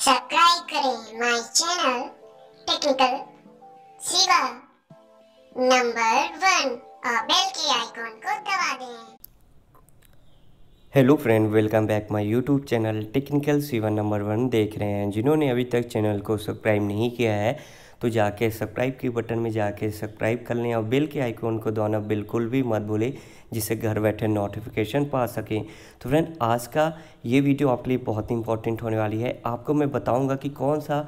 Subscribe करें my channel technical Shiva number one और bell के आइकॉन को दबा दें। Hello friend, welcome back my YouTube channel technical Shiva number one देख रहे हैं। जिन्होंने अभी तक चैनल को सब्सक्राइब नहीं किया है तो जाके सब्सक्राइब के बटन में जाके सब्सक्राइब कर लें और बेल के आइकॉन को दबाना बिल्कुल भी मत भूलें, जिससे घर बैठे नोटिफिकेशन पा सकें। तो फ्रेंड आज का ये वीडियो आपके लिए बहुत इंपॉर्टेंट होने वाली है। आपको मैं बताऊँगा कि कौन सा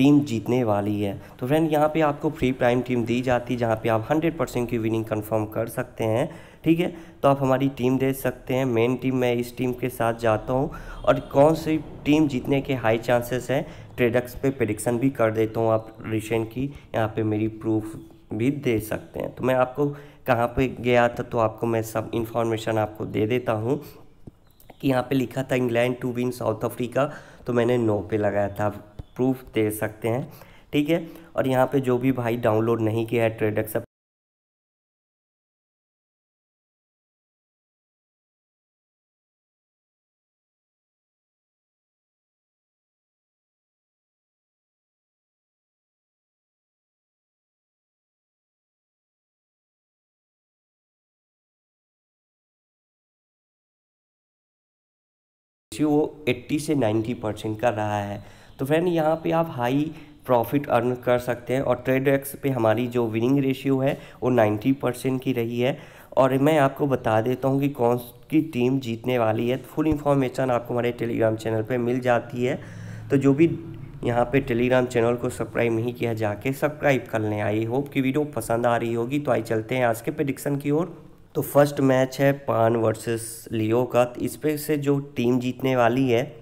टीम जीतने वाली है। तो फ्रेंड यहाँ पे आपको फ्री प्राइम टीम दी जाती है, जहाँ पे आप 100 परसेंट की विनिंग कंफर्म कर सकते हैं, ठीक है? तो आप हमारी टीम दे सकते हैं। मेन टीम मैं इस टीम के साथ जाता हूँ और कौन सी टीम जीतने के हाई चांसेस हैं ट्रेडक्स पे प्रिडिक्शन भी कर देता हूँ आप रिसेंट की। यहाँ पे मेरी प्रूफ भी दे सकते हैं। तो मैं आपको कहाँ पे गया था तो आपको मैं सब इन्फॉर्मेशन आपको दे देता हूँ कि यहाँ पे लिखा था England to win South Africa तो मैंने नो पे लगाया था। प्रूफ दे सकते हैं, ठीक है? और यहाँ पे जो भी भाई डाउनलोड नहीं किया है ट्रेडक्स रेशियो वो 80 से 90 परसेंट का रहा है। तो फ्रेंड यहाँ पे आप हाई प्रॉफिट अर्न कर सकते हैं और ट्रेड एक्स पे हमारी जो विनिंग रेशियो है, वो 90 परसेंट की रही है। और मैं आपको बता देता हूँ कि कौन की टीम जीतने वाली है। फुल इन्फॉर्मेशन आपको हमारे टेलीग्राम चैनल पे मिल जाती है। तो जो भी यहाँ पे टेलीग्राम चैनल को सब्सक्राइब नहीं किया, जाके सब्सक्राइब कर लें। आई होप कि वीडियो पसंद आ रही होगी। तो आई चलते हैं आज के प्रडिक्शन की ओर। तो फ़र्स्ट मैच है पान वर्सेस लियो का। इस पे से जो टीम जीतने वाली है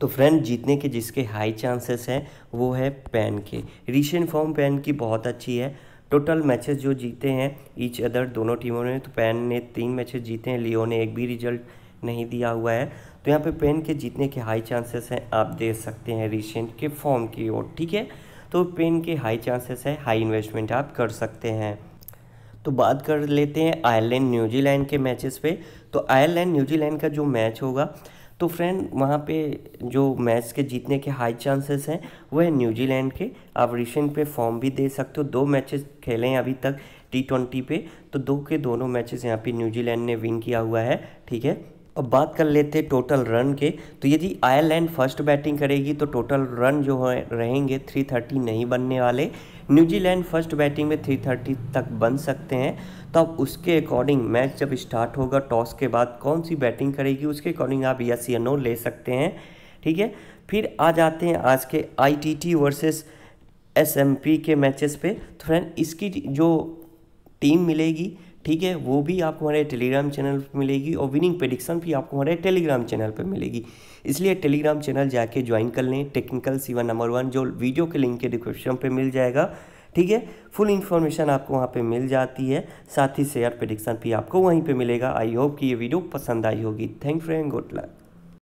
तो फ्रेंड जीतने के जिसके हाई चांसेस हैं, वो है पैन के। रिसेंट फॉर्म पैन की बहुत अच्छी है। टोटल मैचेस जो जीते हैं ईच अदर दोनों टीमों ने तो पैन ने तीन मैचेस जीते हैं लियो ने एक भी रिज़ल्ट नहीं दिया हुआ है। तो यहाँ पे पेन के जीतने के हाई चांसेस हैं, आप देख सकते हैं रिसेंट के फॉर्म की ओर, ठीक है? तो पेन के हाई चांसेस है हाई इन्वेस्टमेंट आप कर सकते हैं। तो बात कर लेते हैं आयरलैंड न्यूजीलैंड के मैचेस पे। तो आयरलैंड न्यूजीलैंड का जो मैच होगा तो फ्रेंड वहाँ पे जो मैच के जीतने के हाई चांसेस हैं, वो है न्यूजीलैंड के। आप रिसेंट पे फॉर्म भी दे सकते हो। दो मैचेस खेले हैं अभी तक टी ट्वेंटी पे। तो दो के दोनों मैचेस यहाँ पे न्यूजीलैंड ने विन किया हुआ है, ठीक है? अब बात कर लेते हैं टोटल रन के। तो यदि आयरलैंड फ़र्स्ट बैटिंग करेगी तो टोटल रन जो है, रहेंगे 330 नहीं बनने वाले। न्यूजीलैंड फ़र्स्ट बैटिंग में 330 तक बन सकते हैं। तो अब उसके अकॉर्डिंग मैच जब स्टार्ट होगा टॉस के बाद कौन सी बैटिंग करेगी, उसके अकॉर्डिंग आप यस या नो ले सकते हैं। ठीक है? फिर आ जाते हैं आज के I T T versus SMP के मैचेस पे। तो फ्रेंड इसकी जो टीम मिलेगी ठीक है, वो भी आपको हमारे टेलीग्राम चैनल पर मिलेगी और विनिंग प्रेडिक्शन भी आपको हमारे टेलीग्राम चैनल पर मिलेगी। इसलिए टेलीग्राम चैनल जाके ज्वाइन कर लें टेक्निकल सीवन नंबर वन जो वीडियो के लिंक के डिस्क्रिप्शन पर मिल जाएगा, ठीक है? फुल इन्फॉर्मेशन आपको वहाँ पे मिल जाती है, साथ ही शेयर प्रेडिक्शन भी आपको वहीं पे मिलेगा। आई होप कि ये वीडियो पसंद आई होगी। Thank friend good luck